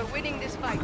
We're winning this fight.